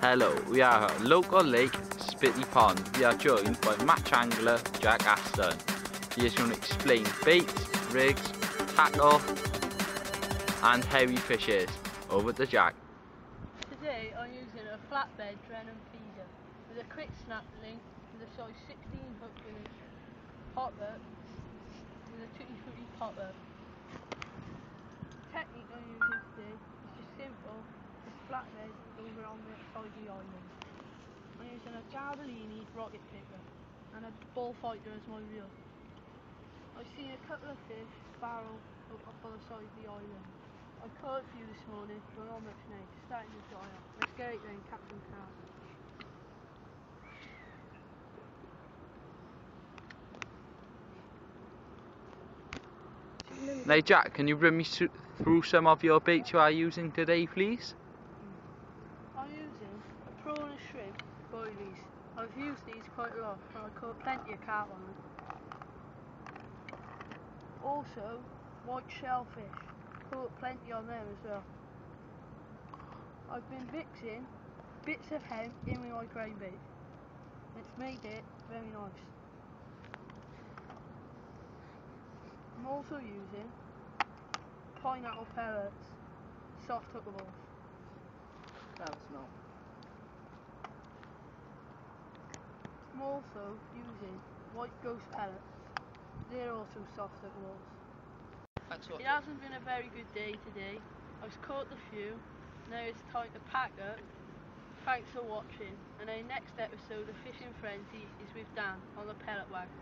Hello, we are at local lake, Spitty Pond. We are joined by match angler Jack Aston. He is going to explain baits, rigs, tackle and heavy fishes. Over to Jack. Today I'm using a flatbed Drennan feeder with a quick snap link with a size 16 hook with a popper with a tutti frutti popper. This flatbed over on the side of the island. I'm using a Garbolino rocket picker and a bullfighter as my reel. I've seen a couple of fish barrel up, on the side of the island. I caught a few this morning, but not much now. Starting to dry up. Let's get it then, Captain Cast. Now Jack, can you run me through through some of your baits you are using today please? Prawn and shrimp boilies. I've used these quite a lot, and I caught plenty of carp on them. Also, white shellfish. Caught plenty on them as well. I've been mixing bits of hemp in with my grain bait. It's made it very nice. I'm also using pineapple pellets, soft hookables. That was not. I'm also using white ghost pellets. They're also soft. Thanks for It hasn't been a very good day today. I've caught a few. Now it's time to pack up. Thanks for watching. And our next episode of Fishing Frenzy is with Dan on the pellet wagon.